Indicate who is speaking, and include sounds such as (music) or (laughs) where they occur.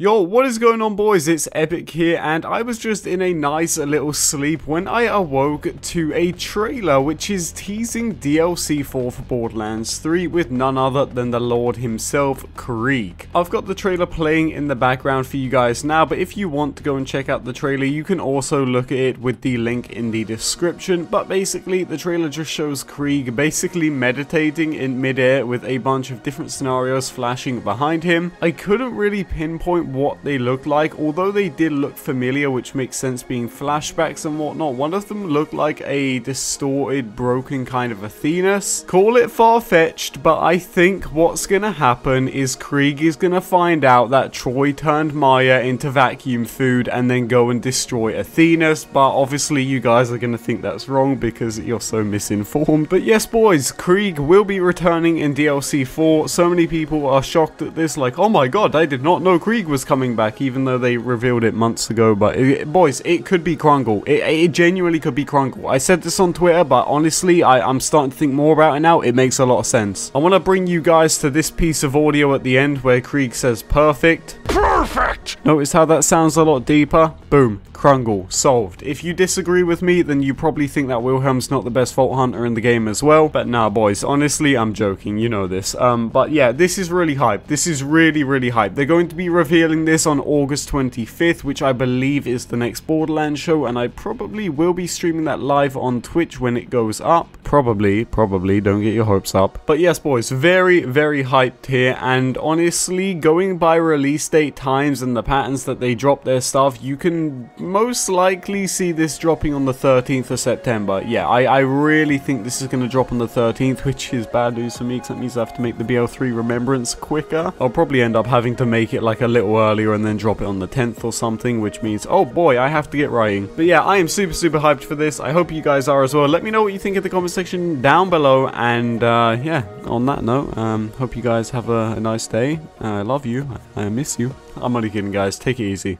Speaker 1: Yo, what is going on boys? It's Epic here and I was just in a nice little sleep when I awoke to a trailer which is teasing DLC 4 for Borderlands 3 with none other than the Lord himself, Krieg. I've got the trailer playing in the background for you guys now but if you want to go and check out the trailer you can also look at it with the link in the description but basically the trailer just shows Krieg basically meditating in midair with a bunch of different scenarios flashing behind him. I couldn't really pinpoint what they look like, although they did look familiar, which makes sense being flashbacks and whatnot. One of them looked like a distorted, broken kind of Athenas. Call it far-fetched, but I think what's gonna happen is Krieg is gonna find out that Troy turned Maya into vacuum food and then go and destroy Athenas, but obviously you guys are gonna think that's wrong because you're so misinformed. But yes, boys, Krieg will be returning in DLC 4. So many people are shocked at this, like, oh my god, I did not know Krieg was was coming back, even though they revealed it months ago. But it, boys, it could be Krungel. It, it, genuinely could be Krungel. I said this on Twitter, but honestly, I, I'm starting to think more about it now. It makes a lot of sense. I want to bring you guys to this piece of audio at the end where Krieg says perfect.
Speaker 2: Perfect!
Speaker 1: Notice how that sounds a lot deeper? Boom. Krungel, solved. If you disagree with me, then you probably think that Wilhelm's not the best Vault Hunter in the game as well. But nah, boys, honestly, I'm joking. You know this. Um, But yeah, this is really hype. This is really, really hype. They're going to be revealing this on August 25th, which I believe is the next Borderlands show, and I probably will be streaming that live on Twitch when it goes up. Probably, probably, don't get your hopes up. But yes, boys, very, very hyped here, and honestly, going by release date times and the patterns that they drop their stuff, you can most likely see this dropping on the 13th of September. Yeah, I, I really think this is going to drop on the 13th, (laughs) which is bad news for me because that means I have to make the BL3 Remembrance quicker. I'll probably end up having to make it like a little earlier and then drop it on the 10th or something, which means, oh boy, I have to get writing. But yeah, I am super, super hyped for this. I hope you guys are as well. Let me know what you think in the comment section down below. And uh, yeah, on that note, um, hope you guys have a, a nice day. I love you. I miss you. I'm only kidding, guys. Take it easy.